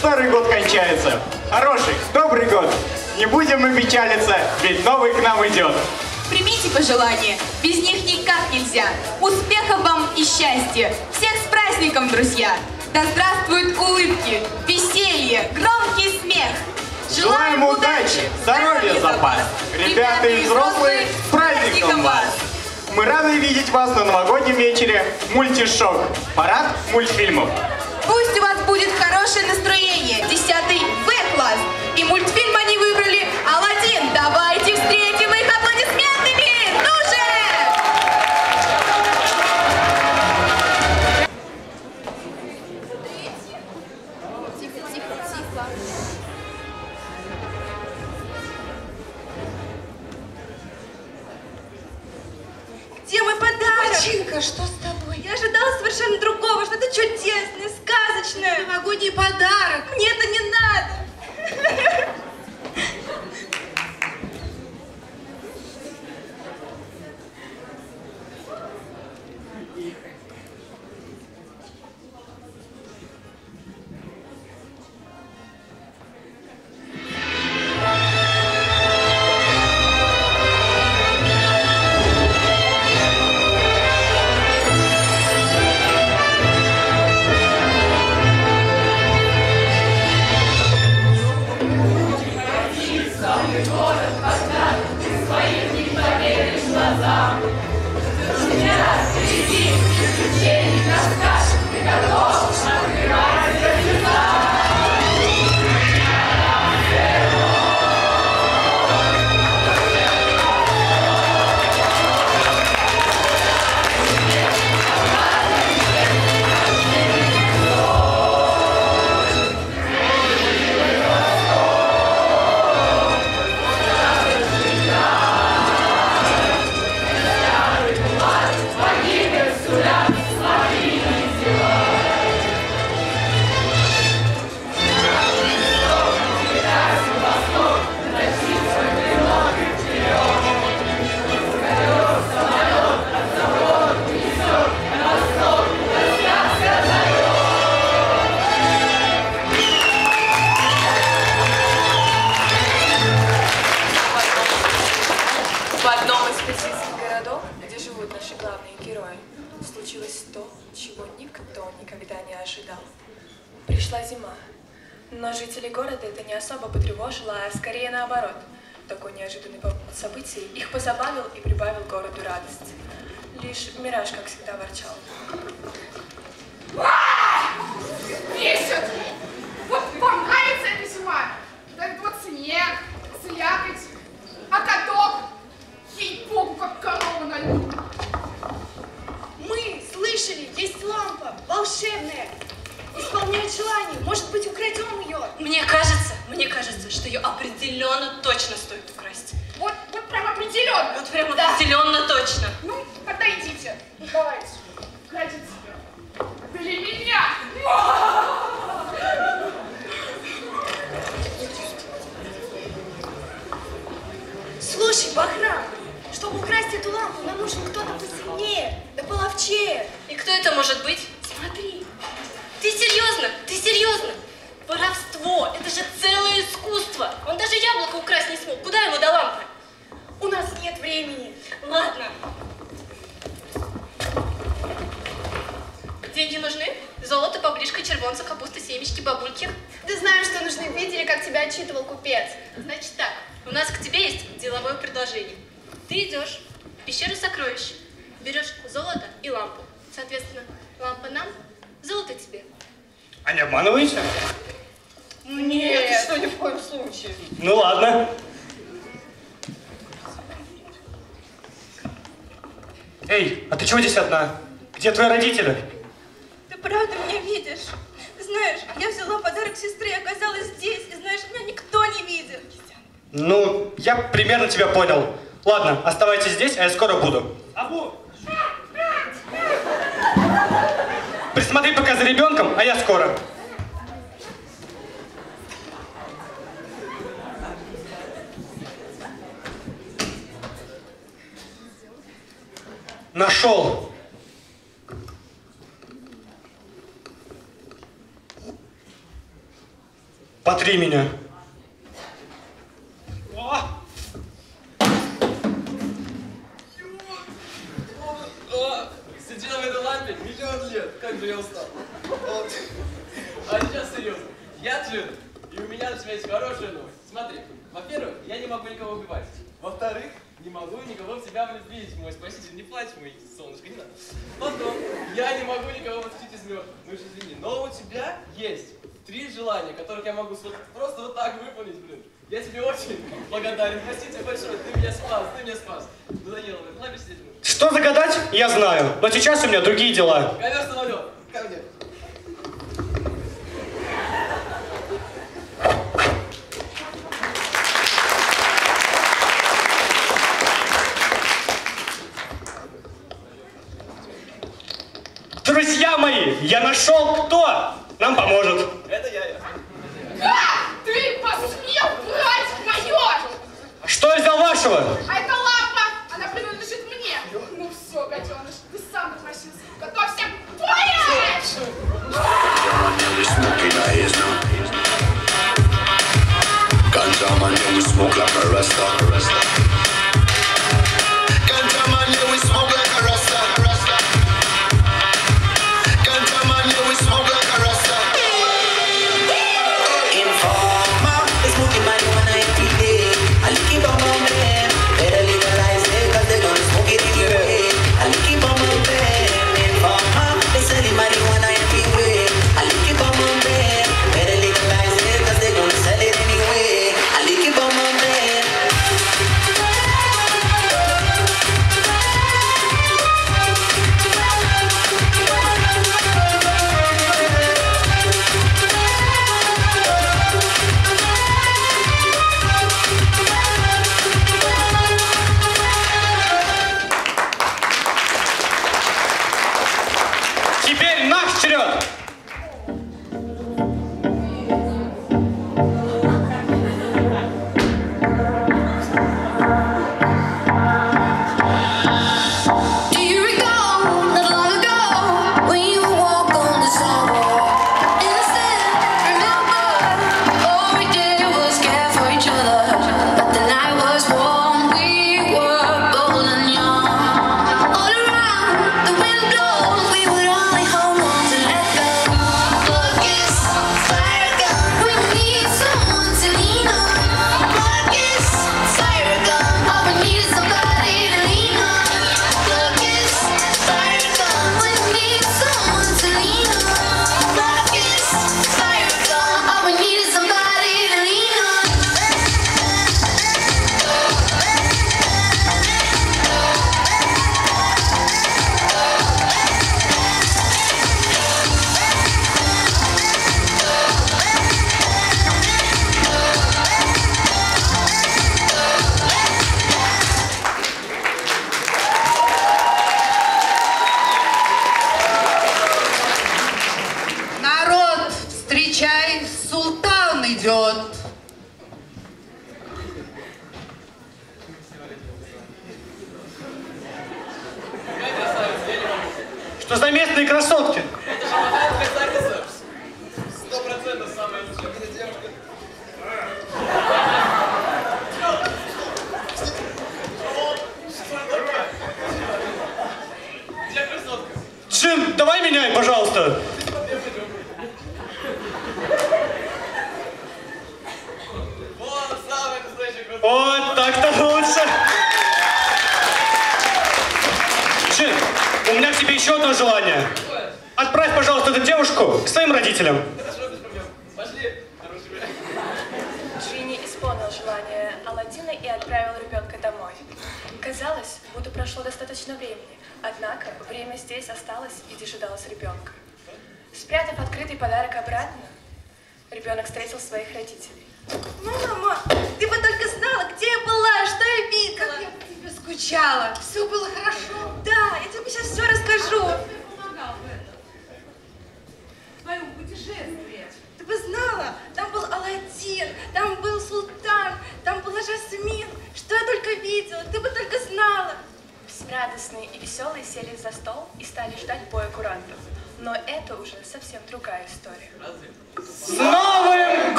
старый год кончается. Хороший, добрый год. Не будем мы печалиться, ведь новый к нам идет. Примите пожелания, без них никак нельзя. Успехов вам и счастья. Всех с праздником, друзья. Да здравствуют улыбки, веселье, громкий смех. Желаем удачи, здоровья, запас. Ребята и взрослые, с праздником вас! Мы рады видеть вас на новогоднем вечере «Мультишок» – парад мультфильмов. Пусть у вас будет хорошее настроение, 10 В-класс. И мультфильм они выбрали «Аладдин». Давайте встретим их аплодисментами! Починка, что с тобой? Я ожидала совершенно другого, что-то чудесное, сказочное. Новогодний подарок. Мне это не надо. Ожидал. Пришла зима, но жителей города это не особо потревожило, а скорее наоборот. Такой неожиданный поворот событий их позабавил и прибавил городу радость. Лишь Мираж, как всегда, ворчал. Бесит! Вот вам нравится эта зима? Этот вот снег, слякоть, а каток, ей-богу, как корова на льду. Мы слышали, есть лампа, волшебная. Исполняет желание. Может быть, украдем ее. Мне кажется, мне кажется, что ее определенно точно стоит украсть. Вот, вот прям определенно. Вот прям определенно точно. Ну, тогда идите. Давайте, крадите. Для меня. Слушай, Бахрам, чтобы украсть эту лампу, нам нужен кто-то посильнее, да половчее. И кто это может быть? Смотри, Ты серьезно? Ты серьезно? Воровство! Это же целое искусство! Он даже яблоко украсть не смог. Куда ему до лампы? у нас нет времени. Ладно. Деньги нужны? Золото, баблишка, червонца, капуста, семечки, бабульки. Да знаем, что нужны. Видели, как тебя отчитывал купец. Значит так, у нас к тебе есть деловое предложение. Ты идешь в пещеру сокровищ, берешь золото и лампу. Соответственно, лампа нам, золото тебе. А не обманываете? Нет. что, ни в коем случае. Ну ладно. Эй, а ты чего здесь одна? Где твои родители? Ты правда меня видишь? Знаешь, я взяла подарок сестре, оказалась здесь, и знаешь, меня никто не видит. Ну, я примерно тебя понял. Ладно, оставайтесь здесь, а я скоро буду. Абу! Присмотри пока за ребенком, а я скоро. Нашел. Потри меня. Сделай Папе миллион лет, как же я устал. Вот. А сейчас серьезно. Я джин, и у меня для тебя есть хорошая новость. Смотри, во-первых, я не могу никого убивать. Во-вторых, не могу никого в тебя влюбить, мой спаситель. Не плачь, мой солнышко, не надо. Потом, я не могу никого воскресить из мертвых. Ну уж извини, но у тебя есть три желания, которых я могу просто вот так выполнить, блин. Я тебе очень благодарен. Простите большое, ты меня спас, ты меня спас. Ну, Данилов, давай сидеть. Что загадать, я знаю. Но сейчас у меня другие дела. Ковер самолет. Ко. Друзья мои, я нашел кто нам поможет. взял вашего? А это лапа! Она принадлежит мне! Ну все, гаденыш, ты сам напросился. Готовься! Boy! Ganja man, you smoke like a rasta.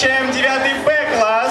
Встречаем 9 Б-класс.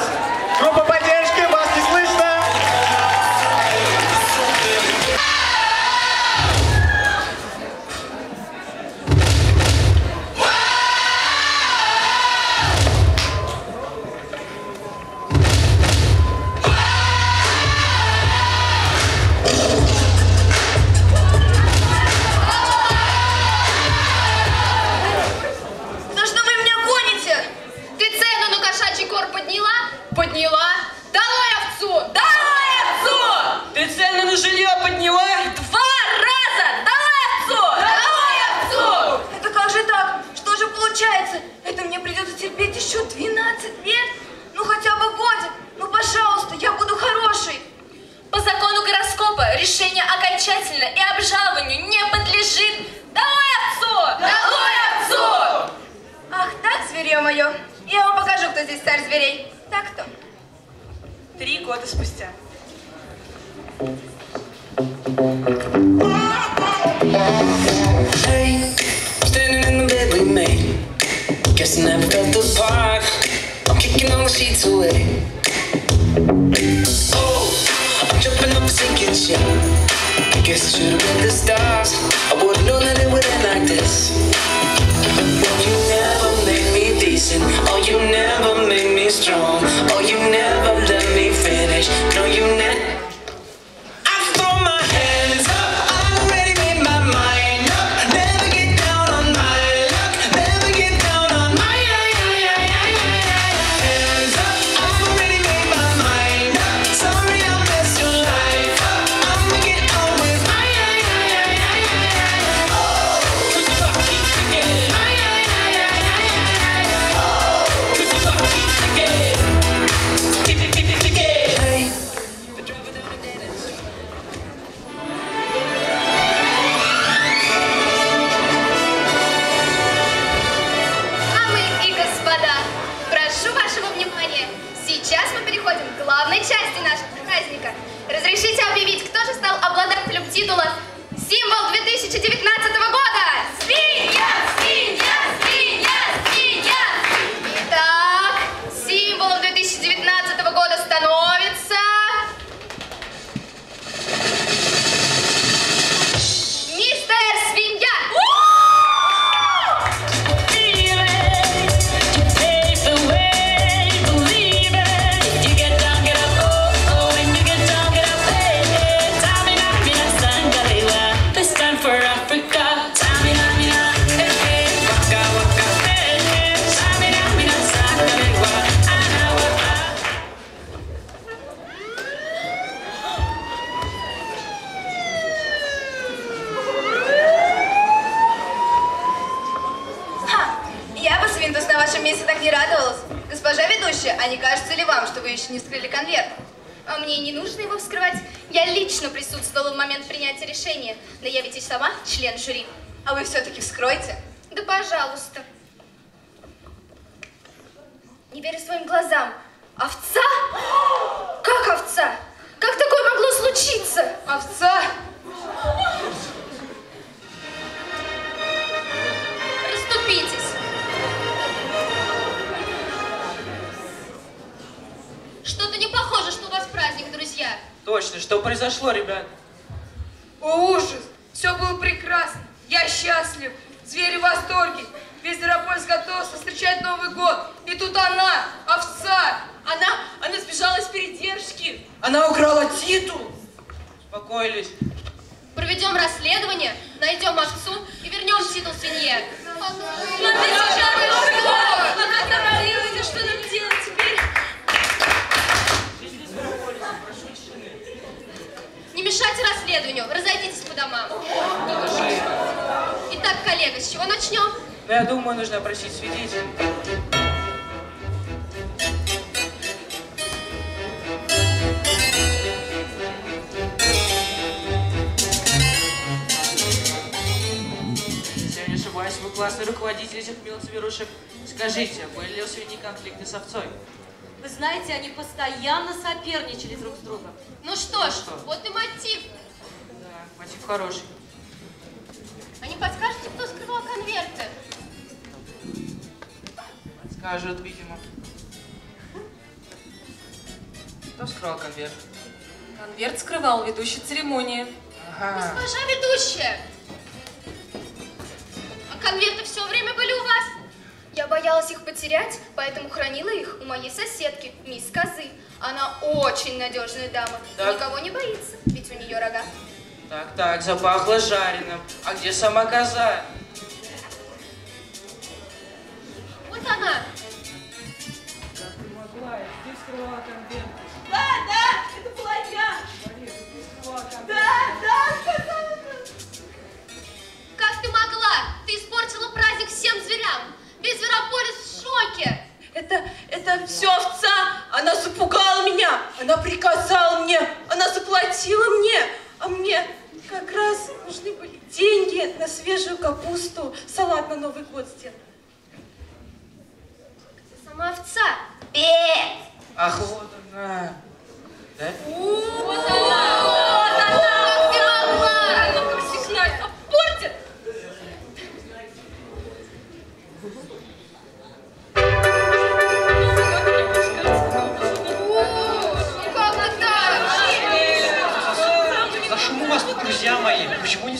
Произошло, ребят? О, ужас! Все было прекрасно. Я счастлив. Звери в восторге. Весь Зверопольск готовился встречать Новый год. И тут она, овца. Она, она сбежала из передержки. Она украла титул. Успокоились. Проведем расследование, найдем овцу и вернем титул свинье. Что нам делать теперь? Не мешайте расследованию, разойдитесь по домам. Итак, коллега, с чего начнем? Но я думаю, нужно опросить свидетелей. Если я не ошибаюсь, вы классный руководитель этих милых зверушек. Скажите, были ли у свиньи конфликты с овцой? Вы знаете, они постоянно соперничали друг с другом. Ну что ж, вот и мотив. Да, мотив хороший. А не подскажете, кто скрывал конверты? Скажут, видимо. Кто скрывал конверт? Конверт скрывал ведущий церемонии. Ага. Госпожа ведущая! А конверты все время? Я боялась их потерять, поэтому хранила их у моей соседки, мисс Козы. Она очень надежная дама, Так. никого не боится, ведь у нее рога. Так, так, запахло жареным. А где сама коза? Весь Зверополис в шоке. Это, это все овца. Она запугала меня. Она приказала мне. Она заплатила мне. А мне, как, нужны были деньги на свежую капусту, салат на Новый год сделать. Сама овца. Бе! Ах, вот она. Да? Вот она! Вот она!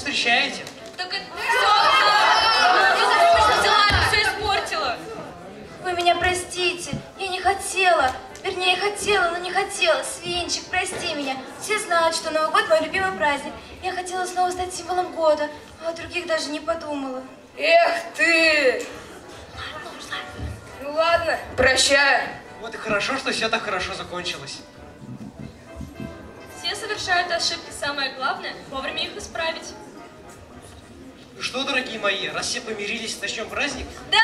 Встречаете? Так это Все испортила. Вы меня простите, я не хотела. Вернее, хотела, но не хотела. Свинчик, прости меня. Все знают, что Новый год мой любимый праздник. Я хотела снова стать символом года, а о других даже не подумала. Эх ты! Ну ладно, прощаю. Вот и хорошо, что все так хорошо закончилось. Все совершают ошибки, самое главное – вовремя их исправить. Что, дорогие мои, раз все помирились, начнем праздник? Правила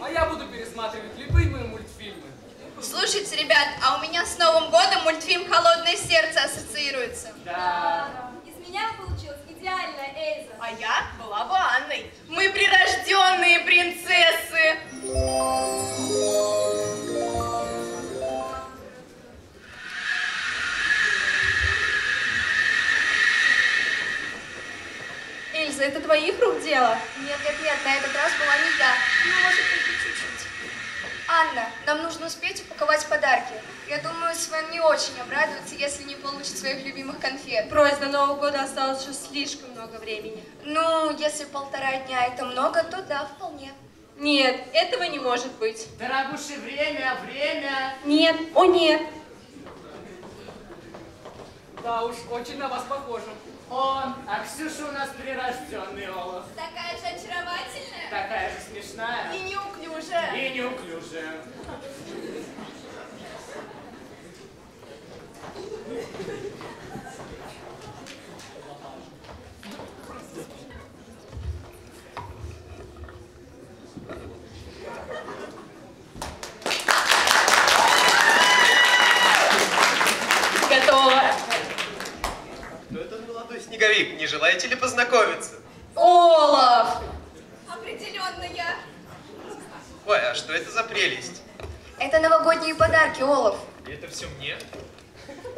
А я буду пересматривать любые мультфильмы. Слушайте, ребят, а у меня с Новым годом мультфильм «Холодное сердце» ассоциируется. Да. Из меня получилась идеальная Эльза. А я была бы Анной. Мы прирожденные принцессы. Эльза, это твоих рук дело? Нет, нет, нет, на этот раз была не я. Ну, может, только чуть-чуть. Анна, нам нужно успеть упаковать подарки. Я думаю, Свен не очень обрадуется, если не получит своих любимых конфет. Брось, до Нового года осталось еще слишком много времени. Ну, если полтора дня это много, то да, вполне. Нет, этого не может быть. Дорогуши, время, время. Нет, о нет. Да уж, очень на вас похоже. Он, а Ксюша у нас прирожденный Олаф. Такая же очаровательная. Такая же смешная. И неуклюжая. И неуклюжая. Готово. Ну, этот молодой снеговик, не желаете ли познакомиться? Олаф! Определенно я. Ой, а что это за прелесть? Это новогодние подарки, Олаф. И это все мне?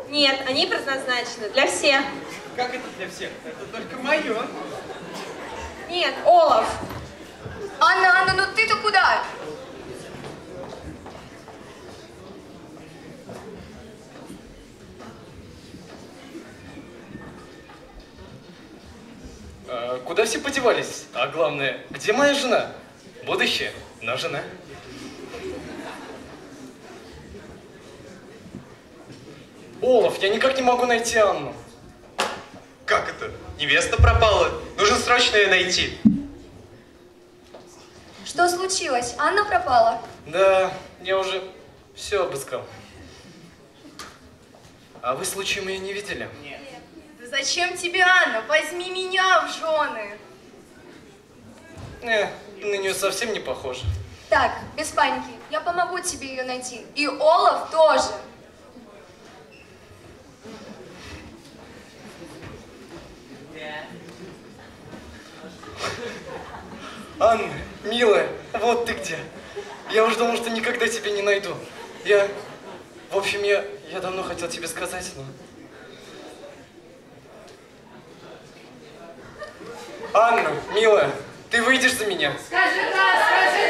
Нет, они предназначены для всех. Как это для всех? Это только мое. Нет, Олаф. Анна, Анна, ну ты-то куда? Куда все подевались? А главное, где моя жена? Будущее, но жена. Олаф, я никак не могу найти Анну. Как это? Невеста пропала? Нужно срочно ее найти. Что случилось? Анна пропала? Да, я уже все обыскал. А вы случаем ее не видели? Нет. Зачем тебе Анна? Возьми меня в жены. Не, на нее совсем не похоже. Так, без паники. Я помогу тебе ее найти. И Олаф тоже. Анна, милая, вот ты где. Я уже думал, что никогда тебя не найду. Я, в общем, я, я давно хотел тебе сказать, но... Анна, милая, ты выйдешь за меня? Скажи да, скажи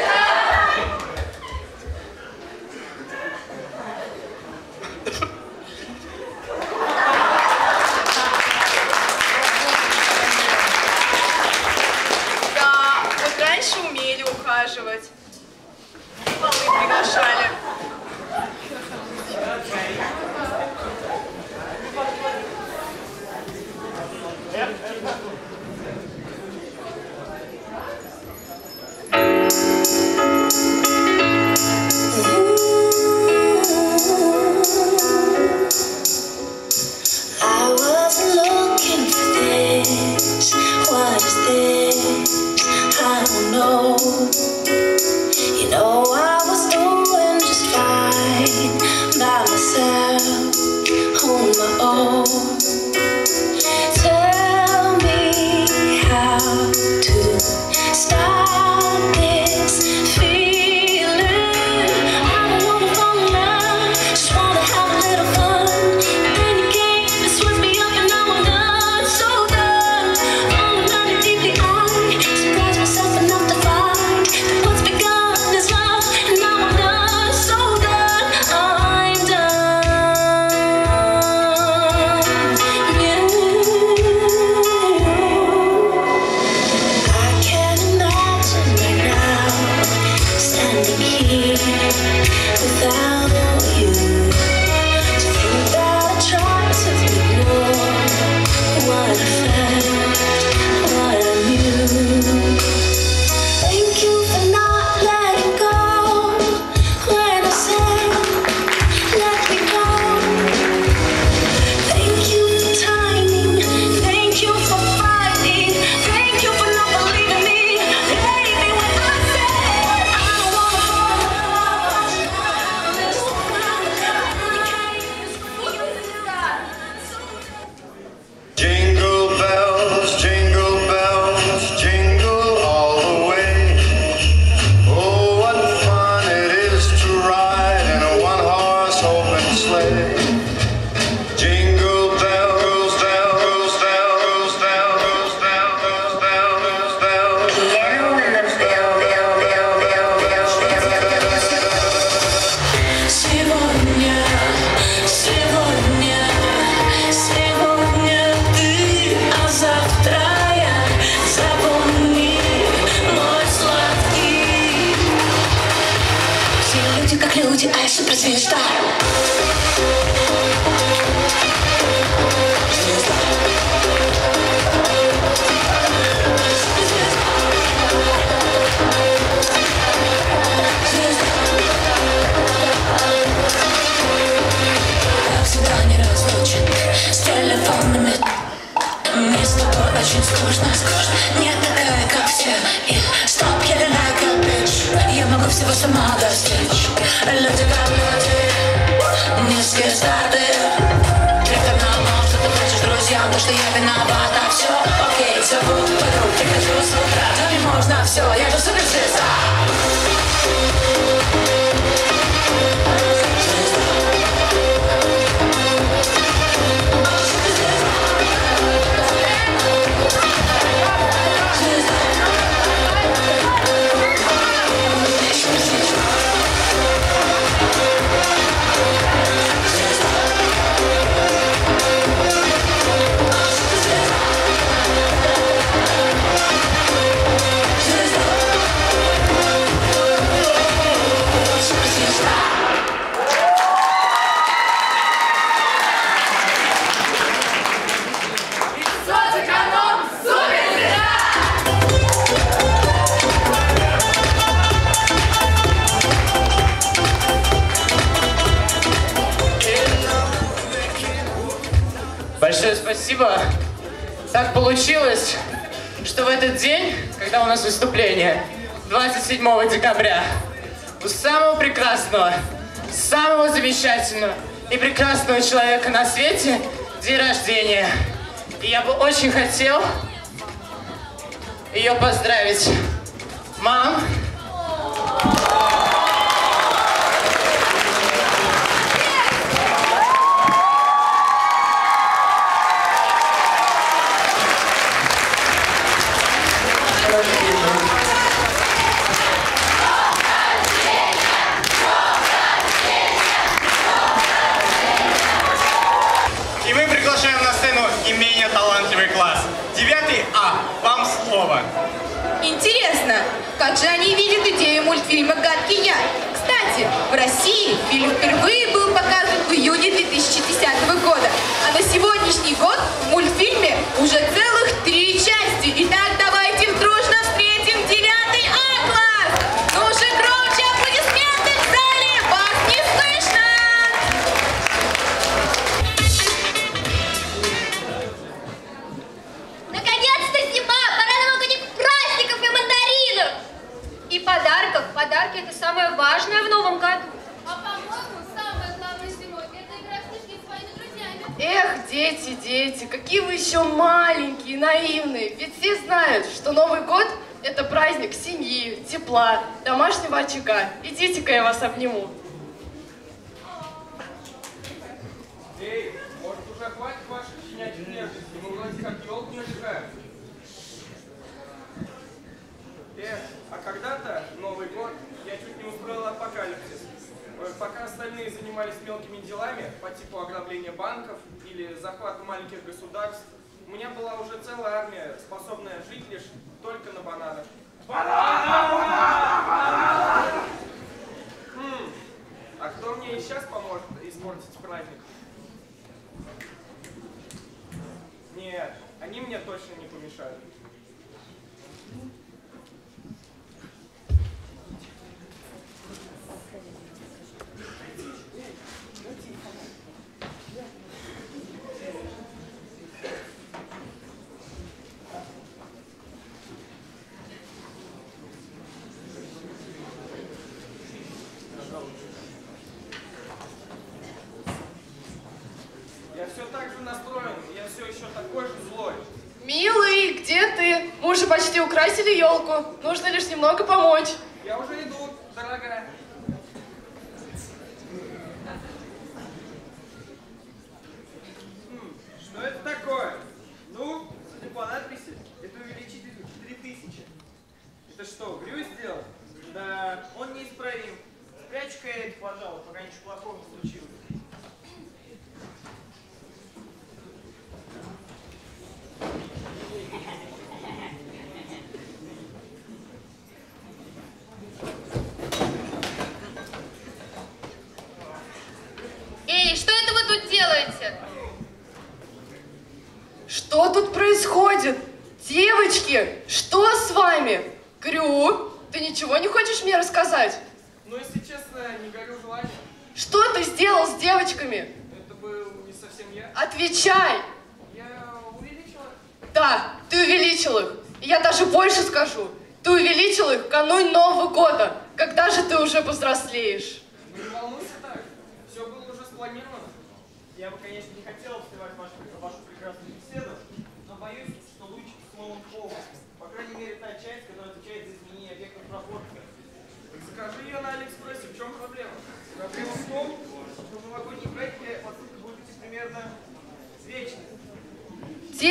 банана? Банана! Банана! Банана! А кто мне и сейчас поможет испортить праздник? Нет, они мне точно не помешают.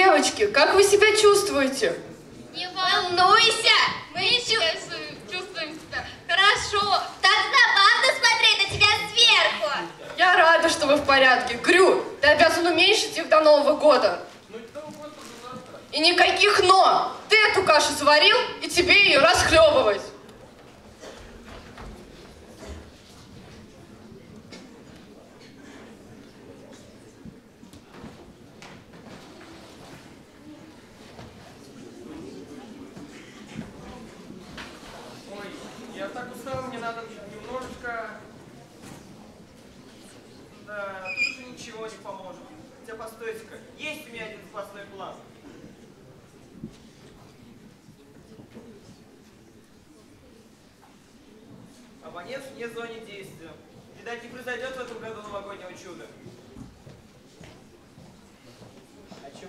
Девочки, как вы себя чувствуете? Не волнуйся, мы еще чувствуем себя хорошо. Так забавно смотреть на тебя сверху. Я рада, что вы в порядке. Крю, ты обязан уменьшить их до Нового года. И никаких «но». Ты эту кашу сварил, и тебе ее расхлебывать.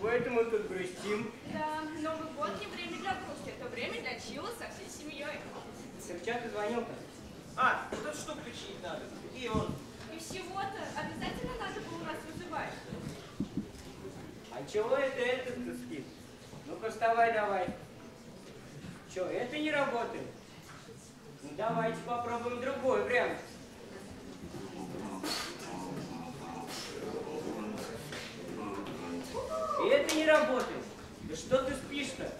поэтому тут грустим. Да, Новый год не время для грусти, это время для чила со всей семьей. Серчатый звонил-то. А, ну тут штук починить надо. И он. И всего-то обязательно надо было нас вызывать. А чего это этот-то спит? Ну-ка вставай давай. Че, это не работает? Ну давайте попробуем другой вариант. не работает. Да что ты спишь-то?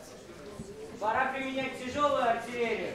Пора применять тяжелую артиллерию.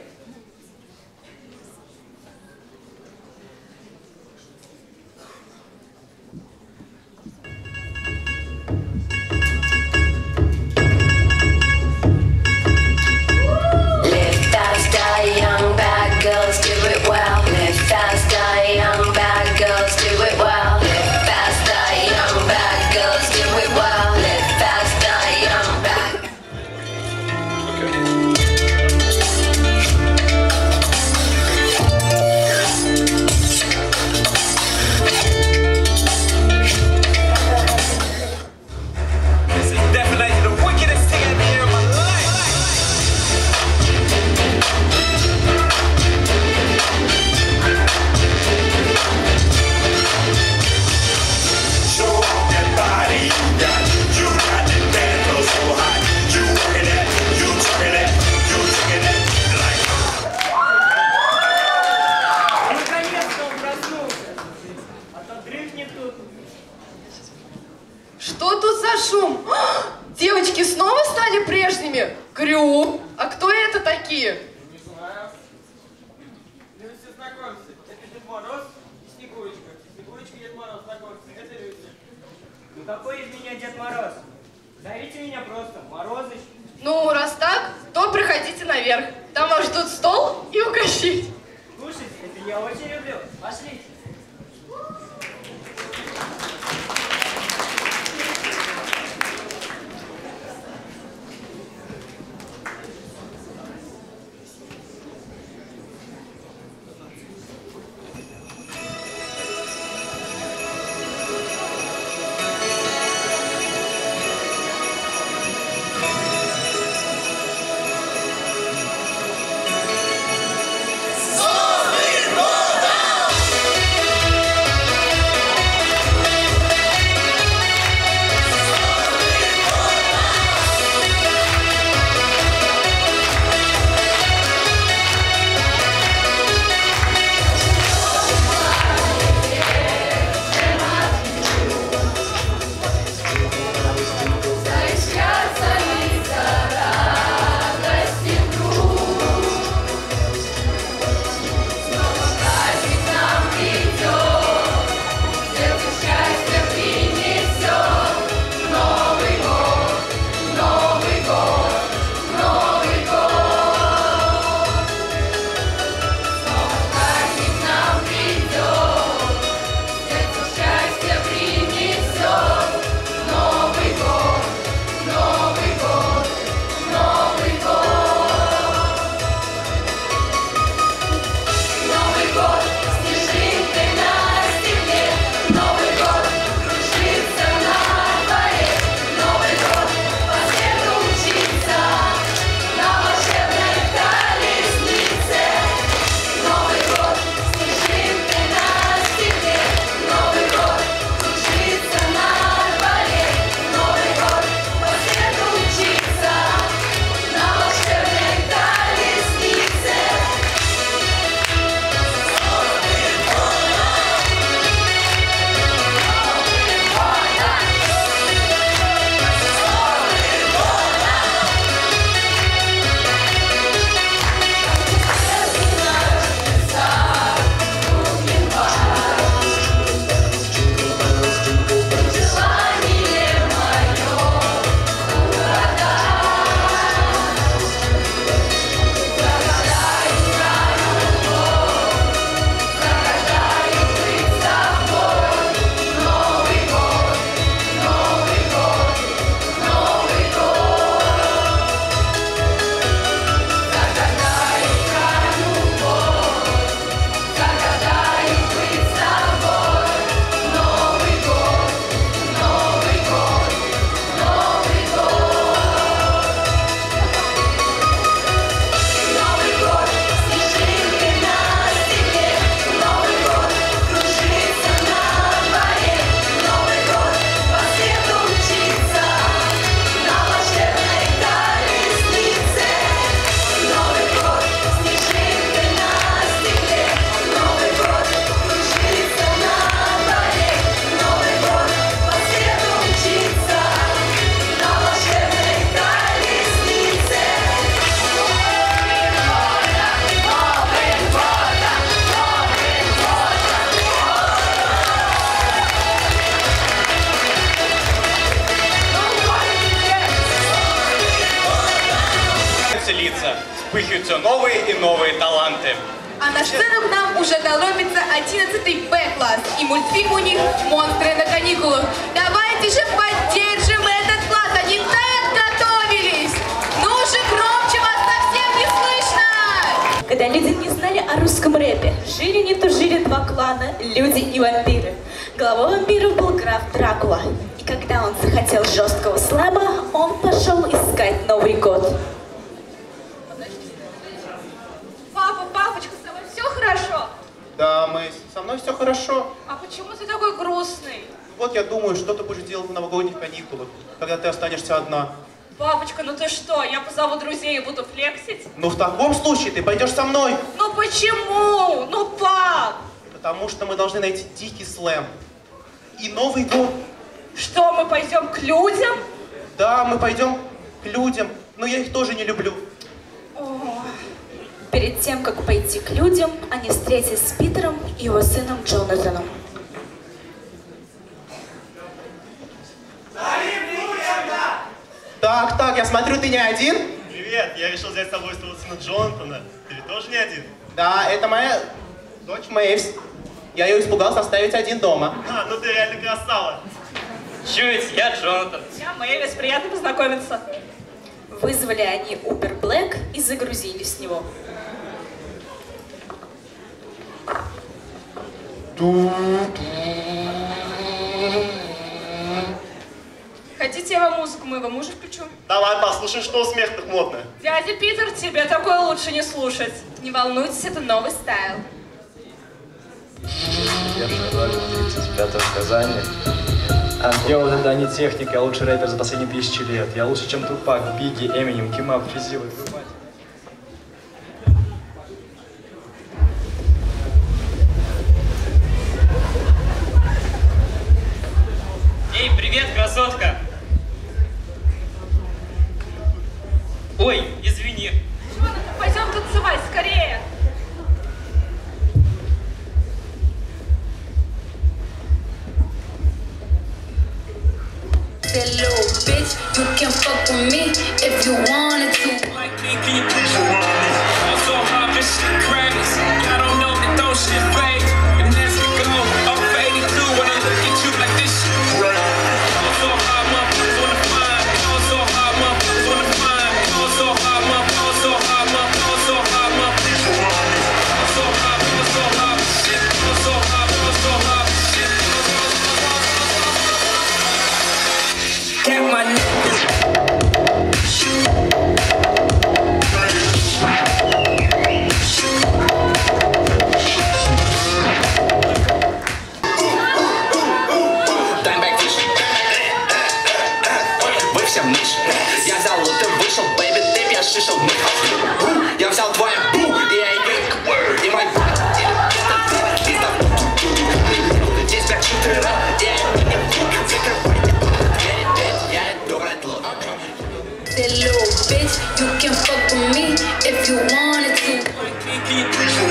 Таланты. А на сцену к нам уже доломится 11 Б-класс. И мультфильм у них «Монстры на каникулах». Давайте же поддержим этот класс. Они так готовились. Ну же, громче, вас совсем не слышно. Когда люди не знали о русском рэпе, жили не то жили два клана, люди и вампиры. Главой вампиров был граф Дракула. И когда он захотел жесткого слэма, он пошел искать Новый год. Папа, папочка, с тобой все хорошо? Да, Мэйс, со мной все хорошо. А почему ты такой грустный? Вот я думаю, что ты будешь делать на новогодних каникулах, когда ты останешься одна. Папочка, ну ты что, я позову друзей и буду флексить? Ну, в таком случае ты пойдешь со мной, Ну почему? Ну, пап! потому что мы должны найти дикий слэм. И Новый год. Что, мы пойдем к людям? Да, мы пойдем к людям, но я их тоже не люблю. Перед тем, как пойти к людям, они встретились с Питером и его сыном Джонатаном. Так, так, я смотрю, ты не один? Привет, я решил взять с собой своего сына Джонатана. Ты ведь тоже не один? Да, это моя дочь Мэйвс. Я ее испугался оставить один дома. А, ну ты реально красава. Чуть, я Джонатан. Я Мэйвис, приятно познакомиться. Вызвали они Uber Black и загрузили с него. Хотите, я вам музыку моего мужа включу? Давай послушаем, что у смех-то модно. Дядя Питер, тебе такое лучше не слушать. Не волнуйтесь, это новый стайл. Я предлагаю 35 сказание. Я вот это не техника, я лучший рэпер за последние тысячи лет. Я лучше, чем Тупак, Бигги, Эминем, Кимап, Физил и Эй, привет, красотка! Ой, извини. Пойдем танцевать, скорее. That little bitch, you can fuck with me if you wanted to. Can you please remind me? Also, hot this shit Grammys. I don't know that those shit fake. And as we go, fuck with me if you wanted to.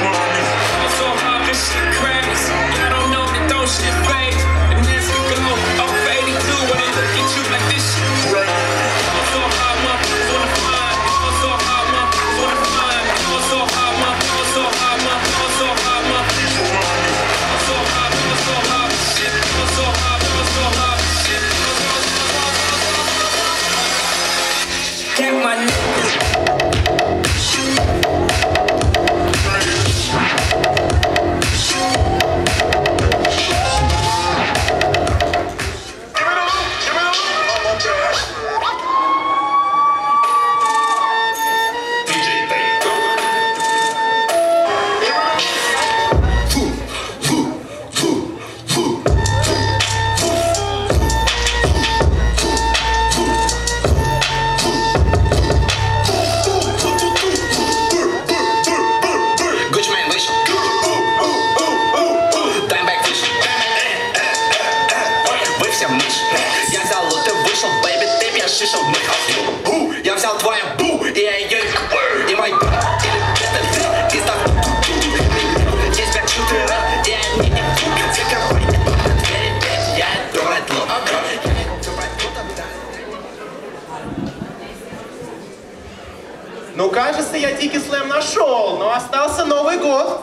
Кажется, я дикий слэм нашел, но остался Новый год.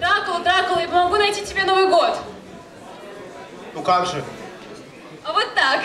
Дракул, дракул, я могу найти тебе Новый год. Ну как же? А вот так.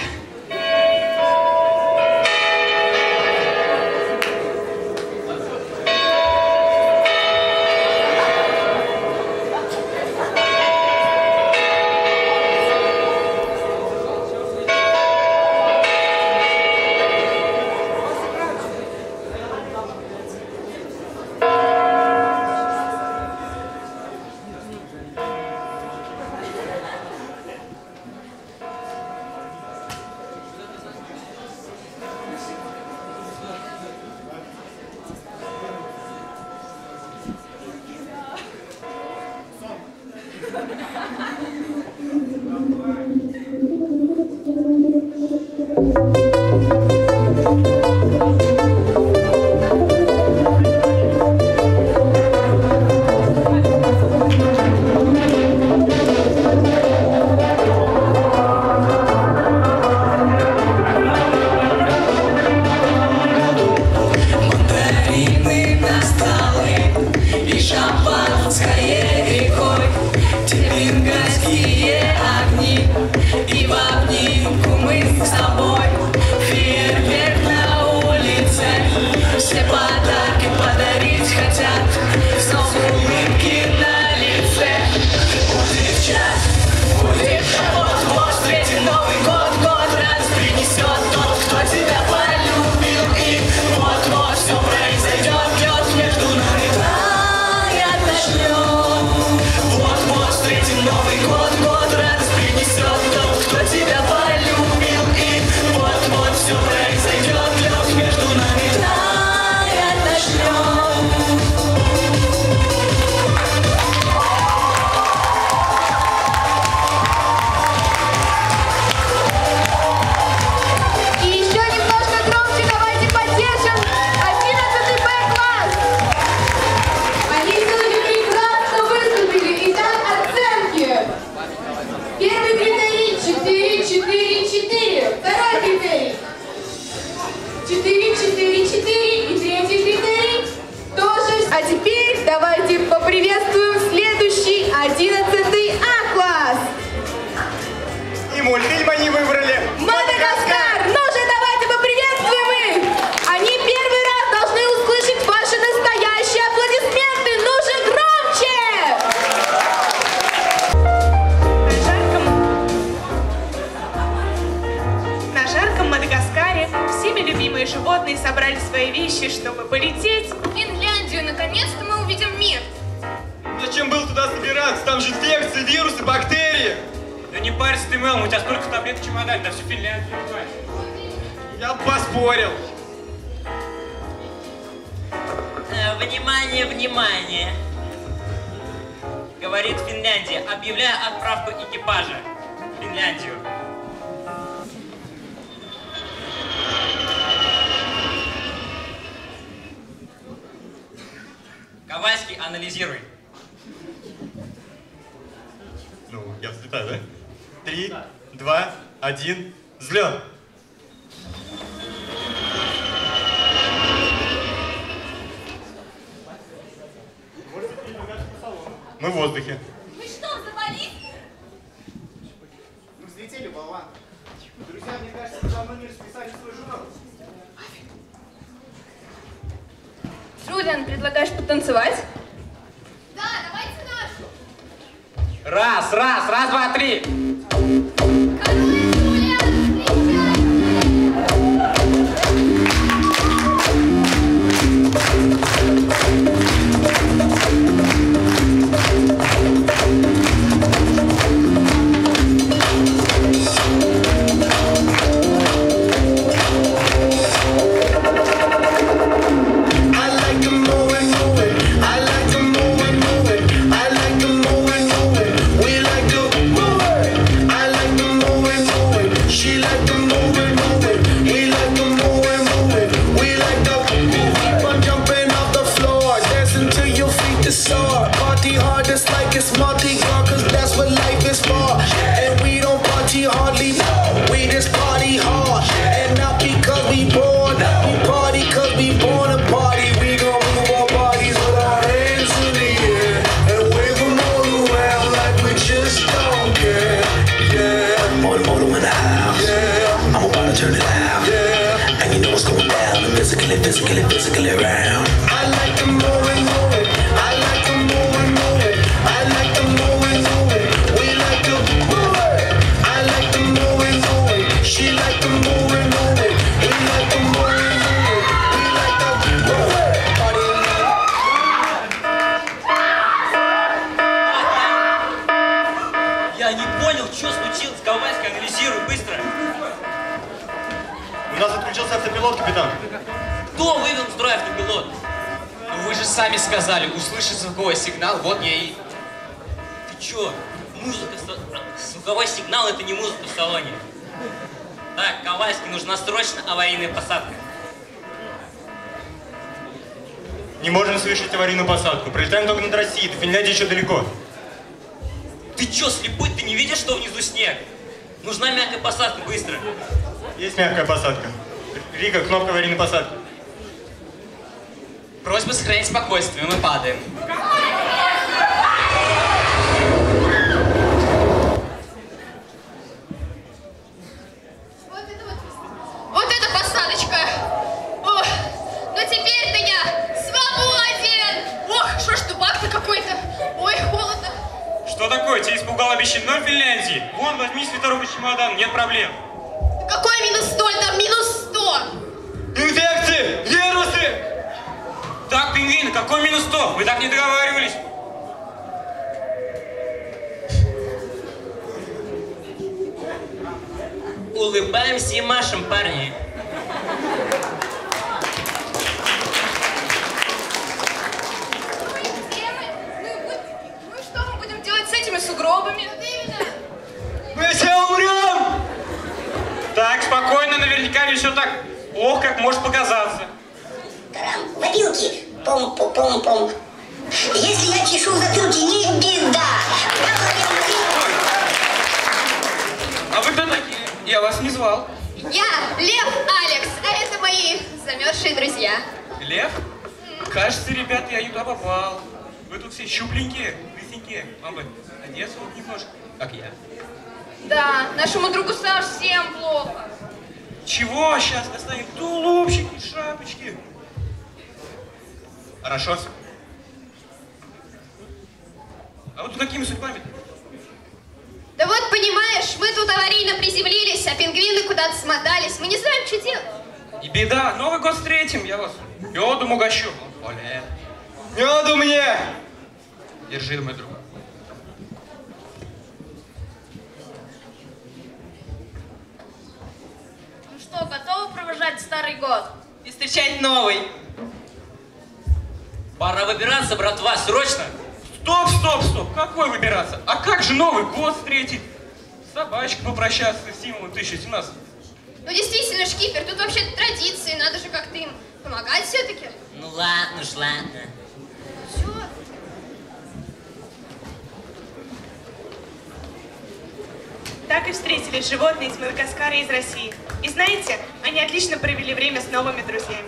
четыре и третий критерий тоже. А теперь давайте вещи, чтобы полететь. В Финляндию, наконец-то мы увидим мир. Зачем было туда собираться? Там же инфекции, вирусы, бактерии. Да не парься ты, Мелом, у тебя столько таблеток в чемодане, на всю Финляндию не Я поспорил. Э, внимание, внимание! Говорит Финляндия, объявляя отправку экипажа в Финляндию. Ковальский, анализируй. Ну, я взлетаю, да? Три, два, один, взлет! Мы в воздухе. Джулиан, предлагаешь потанцевать? Да, давайте нашу. Раз, раз, раз, два, три. Короче. Physically, physically around. Сами сказали, услышать звуковой сигнал, вот я и... Ты чё? Музыка, са- звуковой сигнал это не музыка в салоне. Так, Ковальский, нужна срочно аварийная посадка. Не можем совершить аварийную посадку. Прилетаем только над Россией, до Финляндии еще далеко. Ты чё, слепой, ты не видишь, что внизу снег? Нужна мягкая посадка, быстро. Есть мягкая посадка. Рига, кнопка аварийной посадки. Просьба сохранить спокойствие, мы падаем. Вот эта посадочка. Ох, ну теперь-то я свободен. Ох, что ж тупак-то какой-то. Ой, холодно. Что такое? Тебя испугал обещанный Финляндии? Вон, возьми свитерок и чемодан, нет проблем. Какой минус ноль, там минус сто. Инфекции! Вирусы! Так, пингвины, какой минус 100? Вы так не договаривались. Улыбаемся и машем, парни. Ну и что мы будем делать с этими сугробами? Мы все умрем! Так, спокойно, наверняка не все так. Ох, как может показаться. Водилки, пом-пом-пом-пом. Если я чешу в затылке, не беда. А вы кто такие? Я вас не звал. Я Лев Алекс, а это мои замерзшие друзья. Лев? Кажется, ребят, я не туда попал. Вы тут все щупленькие, лысенькие. Вам бы одеться вот немножко, как я. Да, нашему другу совсем плохо. Чего? Сейчас достанем тулупчики, шапочки. Хорошо. А вот какими судьбами? Да вот, понимаешь, мы тут аварийно приземлились, а пингвины куда-то смотались. Мы не знаем, что делать. И беда, Новый год встретим, я вас медом угощу. Оля. Меду мне! Держи, мой друг. Ну что, готовы провожать старый год? И встречать новый. Пора выбираться, братва, срочно. Стоп, стоп, стоп. Какой выбираться? А как же Новый год встретить? С собачкой попрощаться с символом 2017. Ну действительно, Шкипер, тут вообще традиции, надо же как-то им помогать все-таки. Ну ладно уж, ладно. Так и встретились животные из Мадагаскара и из России. И знаете, они отлично провели время с новыми друзьями.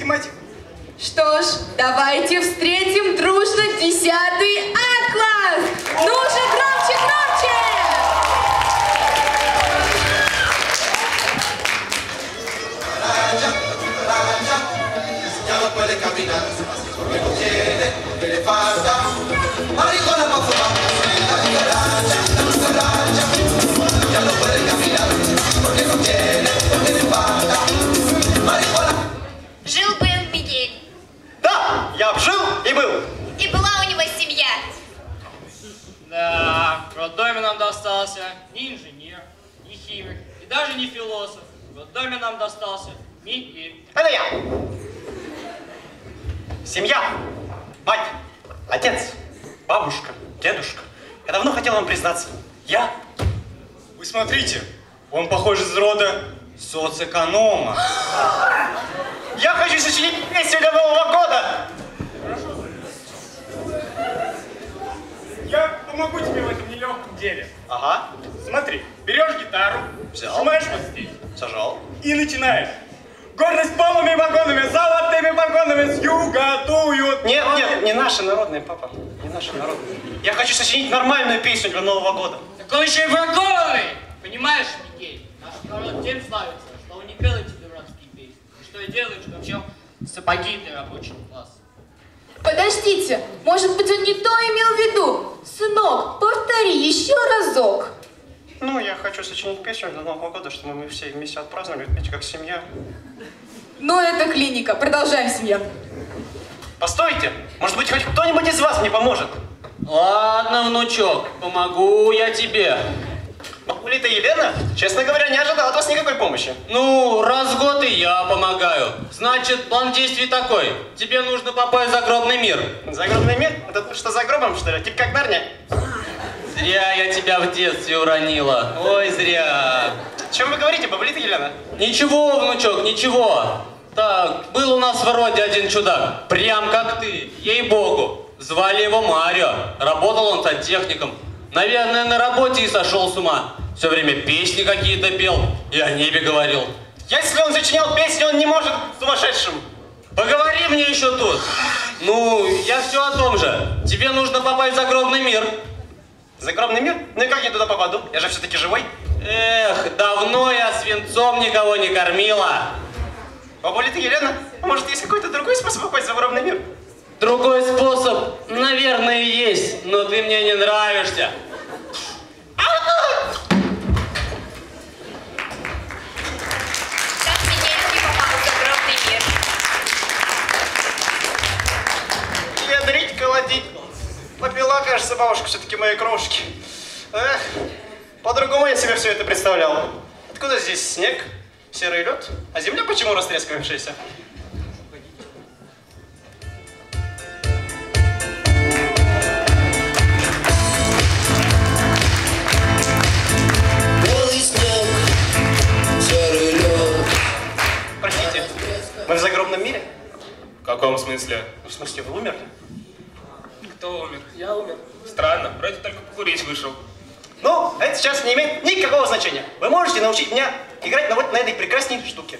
Новогоднюю тематику. Что ж, давайте встретим дружно 10 А класс. Ну же, громче, громче! Ya no puede caminar, porque no tiene, que le falta. Достался ни инженер, ни химик и даже не философ. В роддоме нам достался Мигель. Это я. Семья, мать, отец, бабушка, дедушка. Я давно хотел вам признаться. Я Вы смотрите, он похож из рода соцэконома. Я хочу сочинить песню для Нового года! Я помогу тебе в этом нелегком деле. Ага. Смотри, берешь гитару, Взял. сжимаешь вот здесь Сажал. и начинаешь. Гордость полными вагонами, золотыми погонами с юга дуют. Нет, нет, не наши народные, папа. Не наши народные. Я хочу сочинить нормальную песню для Нового года. Так он еще и бракованный! Понимаешь, Мигель, наш народ тем славится, что он не пел эти дурацкие песни. И что и делает, что вообще сапоги для рабочего класса. Подождите, может быть он не то имел в виду? Сынок, повтори еще разок. Ну, я хочу сочинить песню для Нового года, чтобы мы все вместе отпраздновали, ведь как семья. Ну это клиника, продолжаем, семья. Постойте, может быть, хоть кто-нибудь из вас мне поможет? Ладно, внучок, помогу я тебе. Бабулита Елена, честно говоря, не ожидал от вас никакой помощи. Ну, раз в год и я помогаю. Значит, план действий такой. Тебе нужно попасть в загробный мир. Загробный мир? Это что, за гробом, что ли? Типа как Нарния? Зря я тебя в детстве уронила. Ой, зря. О чем вы говорите, бабулита Елена? Ничего, внучок, ничего. Так, был у нас в роде один чудак, прям как ты, ей-богу. Звали его Марио. Работал он сантехником. Наверное, на работе и сошел с ума. Все время песни какие-то пел и о небе говорил. Если он сочинял песню, он не может сумасшедшим. Поговори мне еще тут. Ну, я все о том же. Тебе нужно попасть в загробный мир. Загробный мир? Ну и как я туда попаду? Я же все-таки живой. Эх, давно я свинцом никого не кормила. Бабулита Елена, а может есть какой-то другой способ попасть в загробный мир? Другой способ, наверное, есть, но ты мне не нравишься. Ядрить, колотить. Попила, кажется, бабушка все-таки мои крошки. Эх, по-другому я себе все это представлял. Откуда здесь снег, серый лед, а земля почему растрескавшаяся? Мы в загробном мире? В каком смысле? Ну, в смысле, вы умерли? Кто умер? Я умер. Странно, вроде только покурить вышел. Ну, это сейчас не имеет никакого значения. Вы можете научить меня играть на вот на этой прекрасной штуке.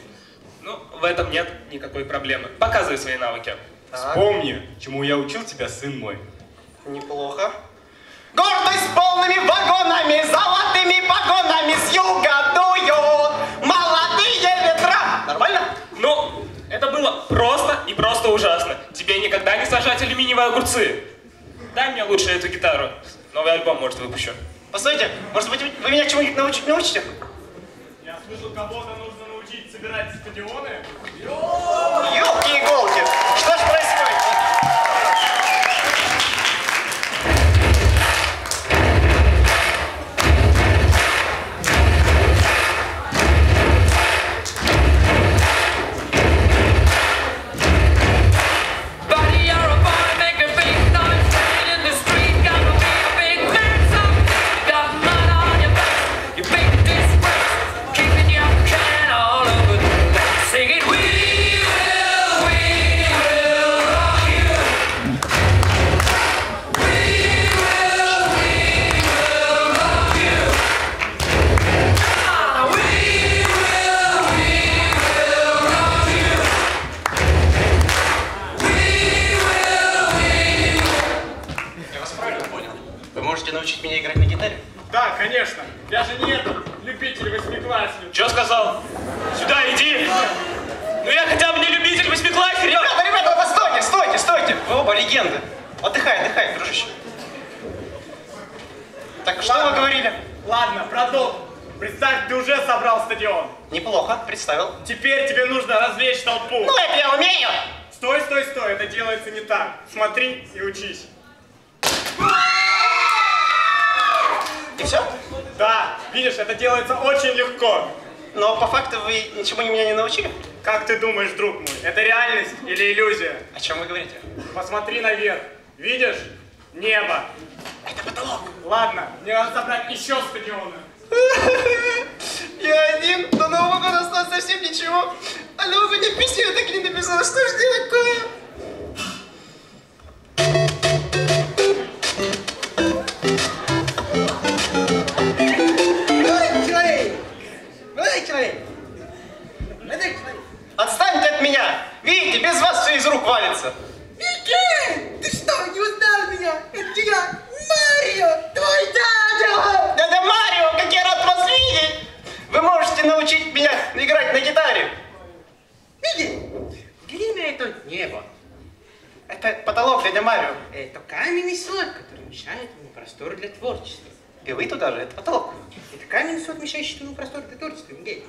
Ну, в этом нет никакой проблемы. Показывай свои навыки. Вспомни, чему я учил тебя, сын мой. Неплохо. Гордость полными вагонами, золотыми погонами с юга дуют молодые ветра. Нормально? Ну, это было просто и просто ужасно. Тебе никогда не сажать алюминиевые огурцы. Дай мне лучше эту гитару. Новый альбом, может, выпущу. Постойте, может быть, вы меня чему-нибудь научить научите? Я слышал, кого-то нужно научить собирать стадионы. Ёлки-иголки! Что ж Я же не этот любитель восьмиклассник. Че сказал? Сюда иди. Ну я хотя бы не любитель восьмиклассник. Ребята, ребята, вы стойте, стойте, стойте. Вы оба легенды. Отдыхай, отдыхай, дружище. Так, что вы говорили? Ладно, продолжим. Представь, ты уже собрал стадион. Неплохо, представил. Теперь тебе нужно развлечь толпу. Ну, это я умею. Стой, стой, стой, это делается не так. Смотри и учись. И все? Да, видишь, это делается очень легко. Но по факту вы ничему меня не научили? Как ты думаешь, друг мой, это реальность или иллюзия? О чем вы говорите? Посмотри наверх. Видишь? Небо. Это потолок. Ладно, мне надо собрать еще стадионы. Я один, до Нового года осталось совсем ничего. А новогоднюю песню я так и не написала. Что ж делать-то? Молодой Молодой человек! Молодой человек! Отстаньте от меня! Видите, без вас все из рук валится. Микель! Ты что, не узнал меня? Это я, Марио, твой дядя! Дядя Марио, как я рад вас видеть! Вы можете научить меня играть на гитаре. Видите? Взгляни на это небо. Это потолок, дядя Марио. Это каменный свод, который мешает ему простор для творчества. И вы туда же, это потолок. Это каменный свод, мешающий твоему простору для творчества, Мигель.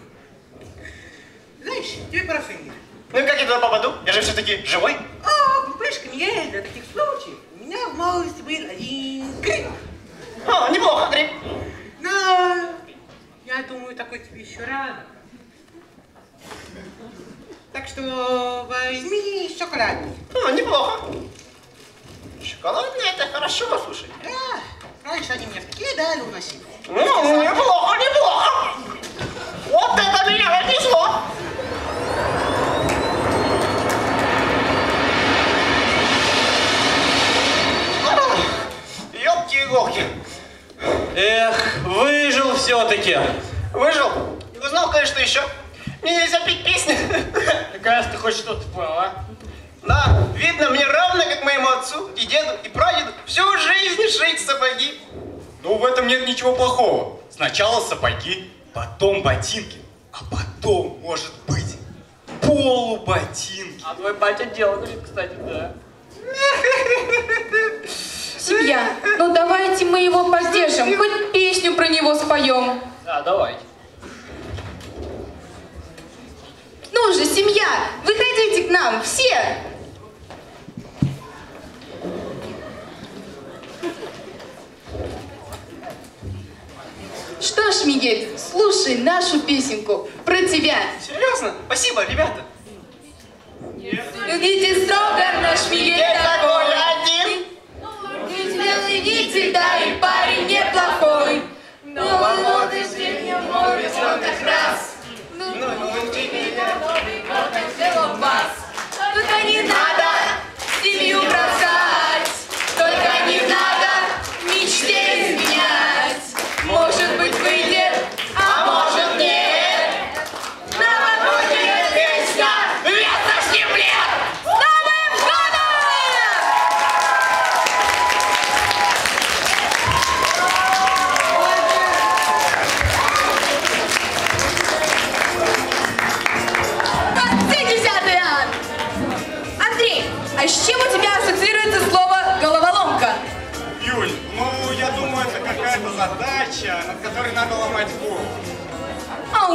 Знаешь, тебе пора Фенгер. Ну и как я туда попаду? Я же все-таки живой. О, глупышка, Мигель, для таких случаев у меня в молодости был один гриб. О, неплохо, гриб. Но я думаю, такой тебе еще рано. Так что возьми шоколадный. О, неплохо. Шоколадный это хорошо, слушай. Да, раньше они меня в такие дали уносили. Ну, неплохо, неплохо. Вот это меня написало. Ёлки-иголки. Эх, выжил все-таки. Выжил? И узнал, конечно, еще. Мне нельзя петь песни. Кажется, ты хоть что-то понял, а? Да, видно, мне равно, как моему отцу, и деду, и прадеду, всю жизнь шить сапоги. Ну, в этом нет ничего плохого. Сначала сапоги, потом ботинки, а потом, может быть, полуботинки. А твой батя делал, говорит, кстати, да. Семья, ну давайте мы его поддержим, хоть песню про него споем. Да, давайте. Ну же, семья, выходите к нам, все! Ж, Мигель, слушай нашу песенку про тебя. Серьезно? Спасибо, ребята. Любите строго наш Мигель такой один. Видите, да и парень неплохой. Но молодость в нем может он как раз. Ну, меня Новый год так вас. Только не надо семью бросать.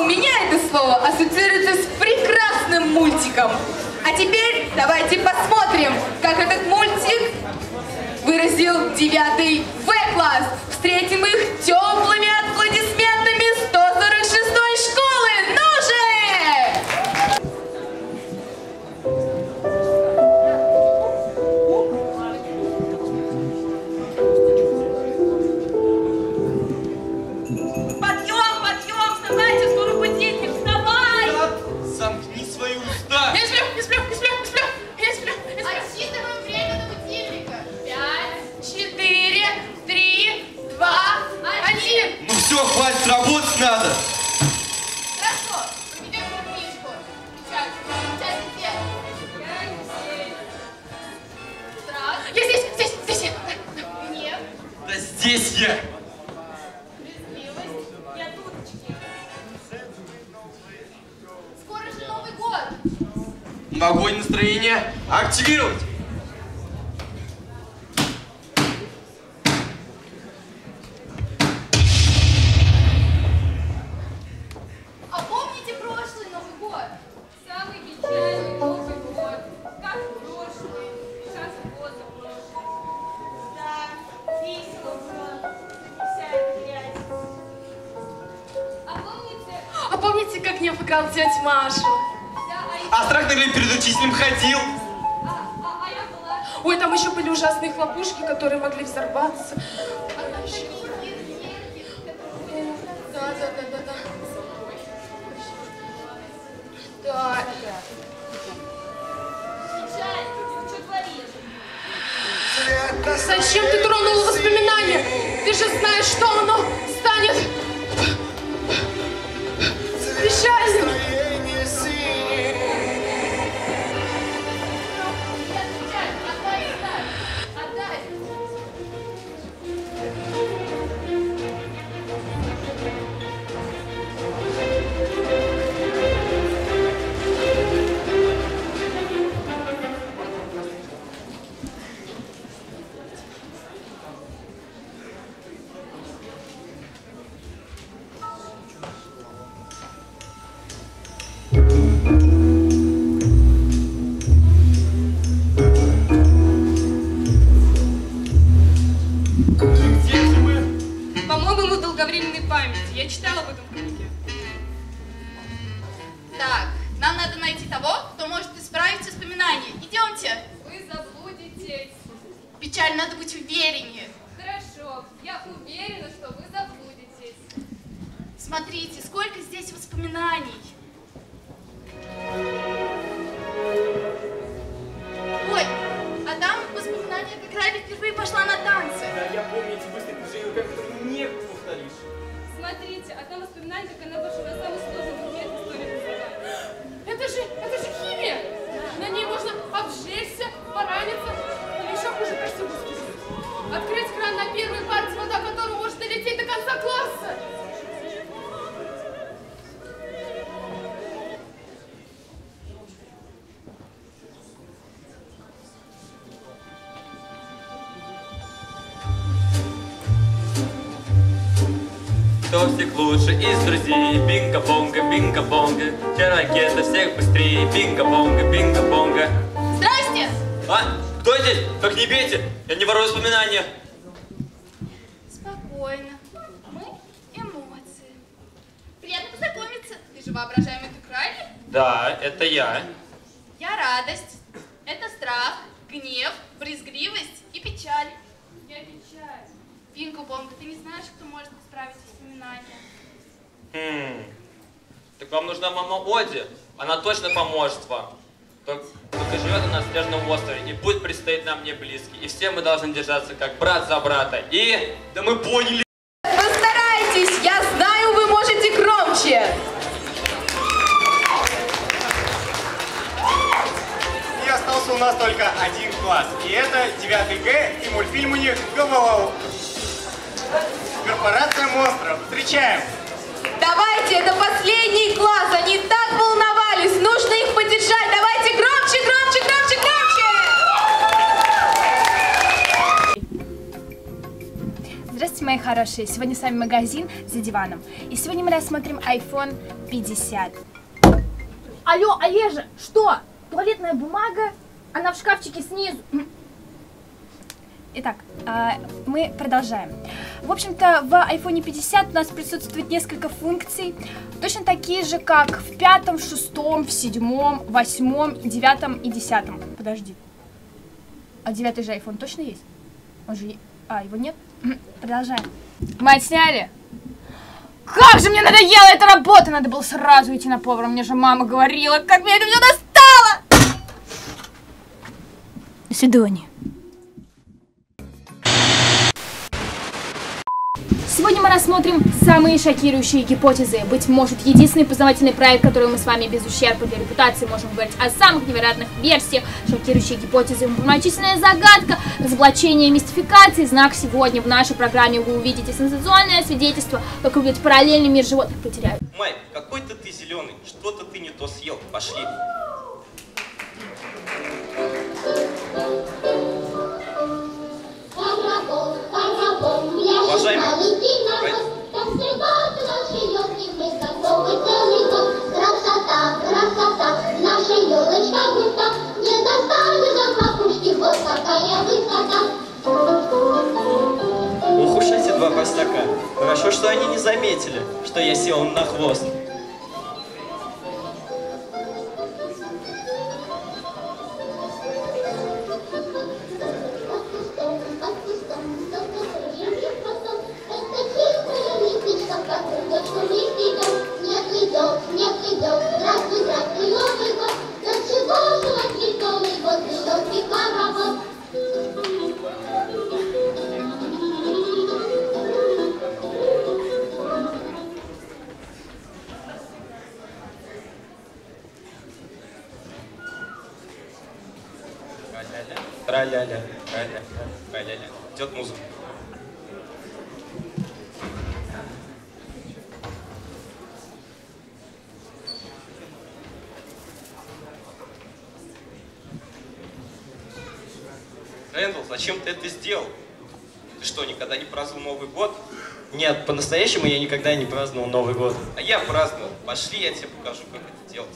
Меня это слово ассоциируется с прекрасным мультиком. А теперь давайте посмотрим, как этот мультик выразил девятый В-класс. Встретим их теплыми аплодисментами надо! Хорошо, проведем книжку. Сейчас, сейчас? Страх. Я здесь, здесь, здесь. Гнев. Да здесь я! Скоро же Новый год. Огонь настроения активировать! Обыграл тетю Машу? А страх, наверное, перед учителем ходил. Ой, там еще были ужасные хлопушки, которые могли взорваться. Да, да, да, да, да. Да. Зачем ты тронула воспоминания? Ты же знаешь, что оно станет Всех лучше из друзей? Бинго-бонго, бинго-бонго. Те ракета всех быстрее. Бинго-бонго, бинго-бонго. Здрасте! А? Кто здесь? Как не бейте! Я не ворую воспоминания. Спокойно. Мы эмоции. Приятно познакомиться. Ты же воображаемый ты Райли? Да, это я. Я радость. Это страх, гнев, брезгливость и печаль. Я печаль. Бинго Бонго, ты не знаешь, кто может исправить Хм. Так вам нужна мама Оди. Она точно поможет вам. Только, только живет она на снежном острове, и путь предстоит нам не близкий. И все мы должны держаться как брат за брата. И... Да мы поняли! Постарайтесь, я знаю, вы можете громче. И остался у нас только один класс. И это 9 Г и мультфильм у них «Гававау». Корпорация монстров. Встречаем! Давайте, это последний класс, они так волновались, нужно их поддержать. Давайте громче, громче, громче, громче. Здравствуйте, мои хорошие. Сегодня с вами магазин «За диваном». И сегодня мы рассмотрим iPhone 50. Алло, Олежа, что? Туалетная бумага? Она в шкафчике снизу. Итак, а, мы продолжаем. В общем-то, в iPhone 50 у нас присутствует несколько функций, точно такие же, как в пятом, шестом, в седьмом, восьмом, девятом и десятом. Подожди. А девятый же iPhone точно есть? Он же... А, его нет? Продолжаем. Мы отсняли. Как же мне надоела эта работа! Надо было сразу идти на повара. Мне же мама говорила, как мне это все достало! До свидания. Сегодня мы рассмотрим самые шокирующие гипотезы. Быть может, единственный познавательный проект, который мы с вами без ущерба для репутации можем говорить о самых невероятных версиях, шокирующие гипотезы, многочисленная загадка, разоблачение мистификации, знак сегодня. В нашей программе вы увидите сенсационное свидетельство, как выглядит параллельный мир животных потеряют. Майк, какой-то ты зеленый, что-то ты не то съел. Пошли. Уважаемый, Красота, красота, наша елочка густа, не достанет до макушки, вот какая высота. Ох уж эти два простака. Хорошо, что они не заметили, что я сел на хвост. Ты сделал? Ты что, никогда не праздновал Новый год? Нет, по-настоящему я никогда не праздновал Новый год. А я праздновал. Пошли, я тебе покажу, как это делать.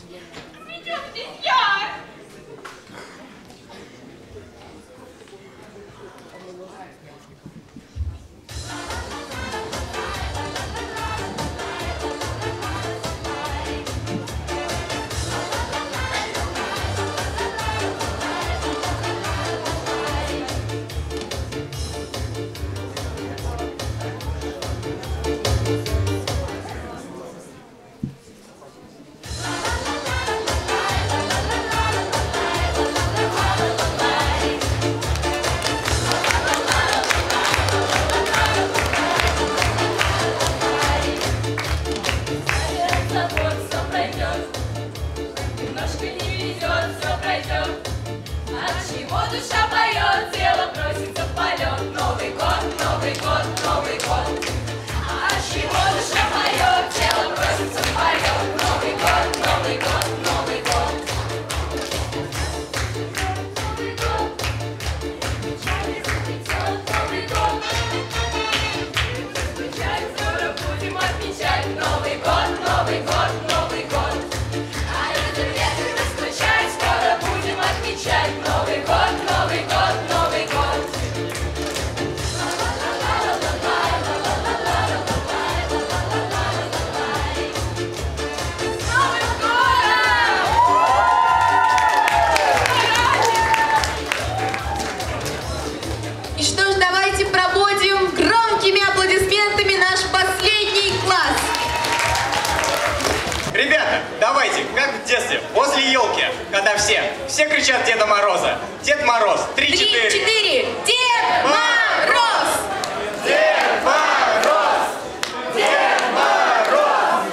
Когда все, все кричат Деда Мороза. Дед Мороз, три-четыре. Три-четыре. Дед Мороз! Дед Мороз! Дед Мороз!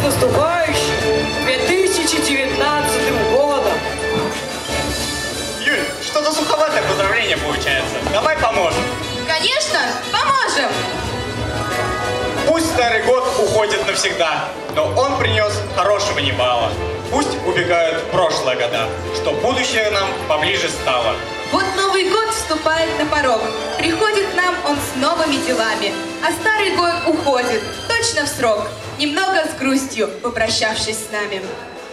С наступающим 2019 годом! Юль, что-то суховатое поздравление получается. Давай поможем. Конечно, поможем! Старый год уходит навсегда, но он принес хорошего немало. Пусть убегают в прошлое года, что будущее нам поближе стало. Вот Новый год вступает на порог. Приходит нам он с новыми делами. А старый год уходит, точно в срок. Немного с грустью, попрощавшись с нами.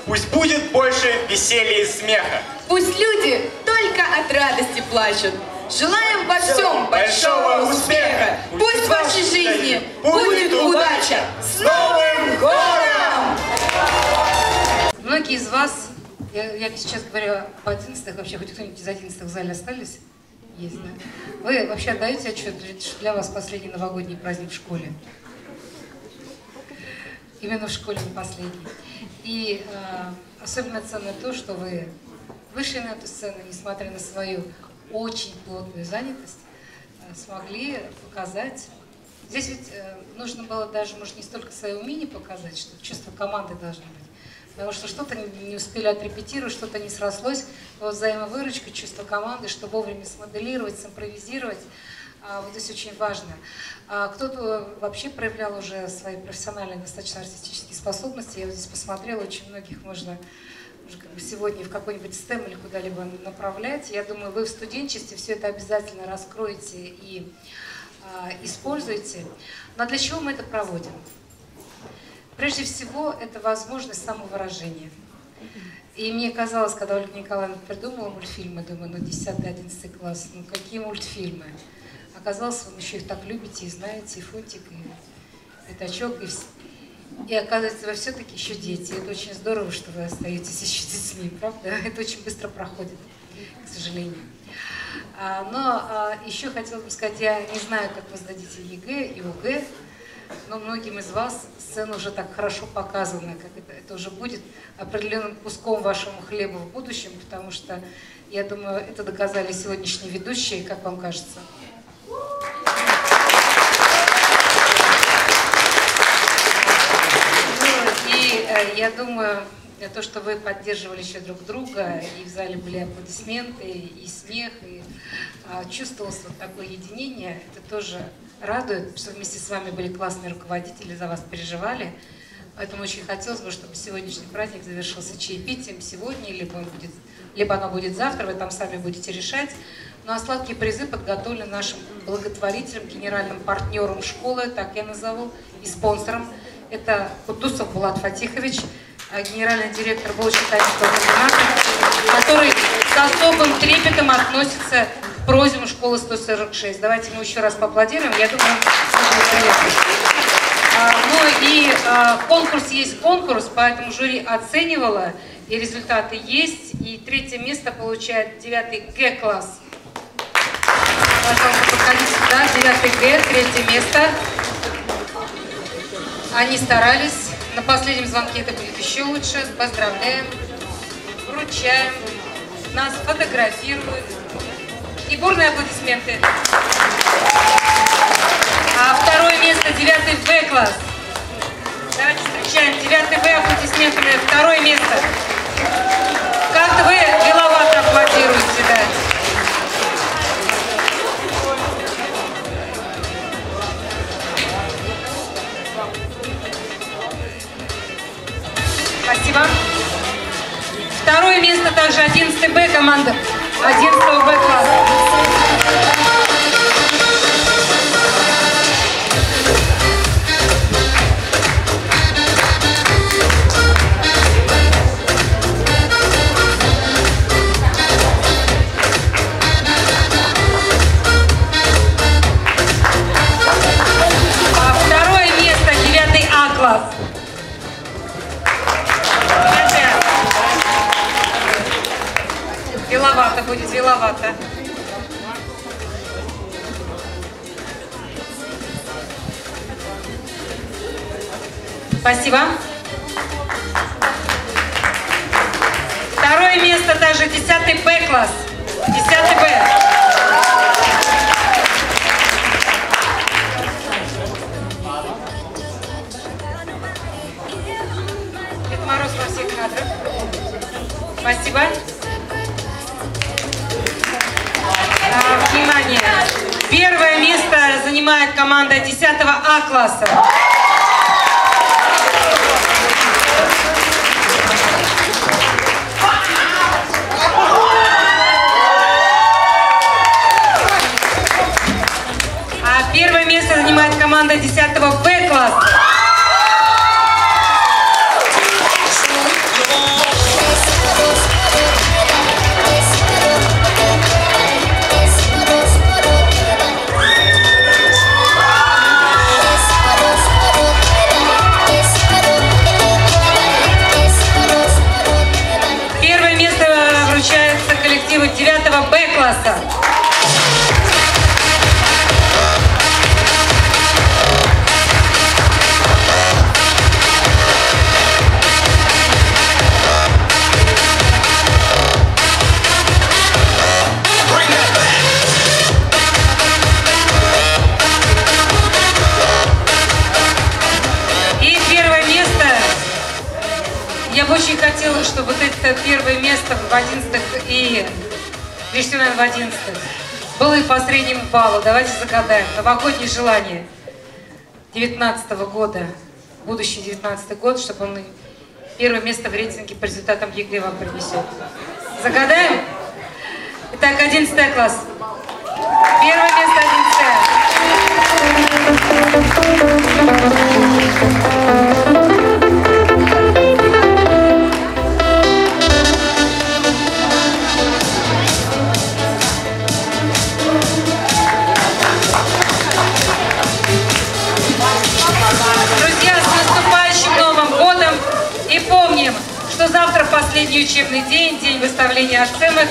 Пусть будет больше веселья и смеха. Пусть люди только от радости плачут. Желаем во всем большого успеха. Пусть в вашей жизни будет удача. С Новым годом! Многие из вас, я, я сейчас говорю об одиннадцатых, вообще хоть кто-нибудь из одиннадцатых в зале остались? Есть, да? Вы вообще отдаете отчет, что для вас последний новогодний праздник в школе? Именно в школе не последний. И э, особенно ценно то, что вы вышли на эту сцену, несмотря на свою очень плотную занятость, э, смогли показать. Здесь ведь э, нужно было даже, может, не столько свое умение показать, что чувство команды должно быть, потому что что-то не успели отрепетировать, что-то не срослось. Вот взаимовыручка, чувство команды, что вовремя смоделировать, симпровизировать, а, вот здесь очень важно. А, Кто-то вообще проявлял уже свои профессиональные, достаточно артистические способности. Я вот здесь посмотрела, очень многих можно сегодня в какой-нибудь STEM или куда-либо направлять. Я думаю, вы в студенчестве все это обязательно раскроете и а, используете. Но для чего мы это проводим? Прежде всего, это возможность самовыражения. И мне казалось, когда Ольга Николаевна придумала мультфильмы, думаю, ну 10-11 класс, ну какие мультфильмы? Оказалось, вы еще их так любите и знаете, и Фунтик, и Пятачок, и, и оказывается, вы все-таки еще дети. Это очень здорово, что вы остаетесь еще детьми, правда? Это очень быстро проходит, к сожалению. А, Но а, еще хотела бы сказать, я не знаю, как вы сдадите ЕГЭ и ОГЭ, но многим из вас сцена уже так хорошо показана, как это, это уже будет определенным куском вашему хлеба в будущем, потому что, я думаю, это доказали сегодняшние ведущие, как вам кажется? Я думаю, э, то, что вы поддерживали еще друг друга, и в зале были аплодисменты, и смех, и а, чувствовалось вот такое единение, это тоже радует, что вместе с вами были классные руководители, за вас переживали. Поэтому очень хотелось бы, чтобы сегодняшний праздник завершился чаепитием сегодня, либо, он будет, либо оно будет завтра, вы там сами будете решать. Ну а сладкие призы подготовлены нашим благотворителем, генеральным партнером школы, так я назову, и спонсором. Это Кутусов Булат Фатихович, э, генеральный директор Волчьего-Тавинского комбината, который с особым трепетом относится к просьбам школы 146. Давайте мы еще раз поаплодируем. Я думаю, это. А, Ну и а, конкурс есть конкурс, поэтому жюри оценивало, и результаты есть. И третье место получает девятый Г-класс. Пожалуйста, подходите сюда, девятый Г, третье место. Они старались. На последнем звонке это будет еще лучше. Поздравляем, вручаем, нас фотографируют. И бурные аплодисменты. А второе место, девятый Б класс. Давайте встречаем девятый Б аплодисментами. Второе место. Как-то вы миловато Спасибо. Второе место также 11 Б команда. 11 Б класса. Будет, веловато. Спасибо. Второе место также 10 Б класс. 10 Б. Дед Мороз во. Спасибо. принимает команда 10 А-класса. А первое место занимает команда 10 в 11 и, наверное, в 11 было и по среднему баллу. Давайте загадаем. Новогоднее желание 19 года, будущий 19 год, чтобы он первое место в рейтинге по результатам ЕГЭ вам принесет. Загадаем? Итак, 11 класс. Первое место 11 Друзья, последний учебный день, день выставления оценок.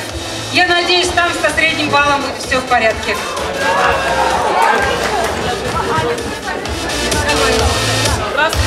Я надеюсь, там со средним баллом будет все в порядке. Здравствуйте.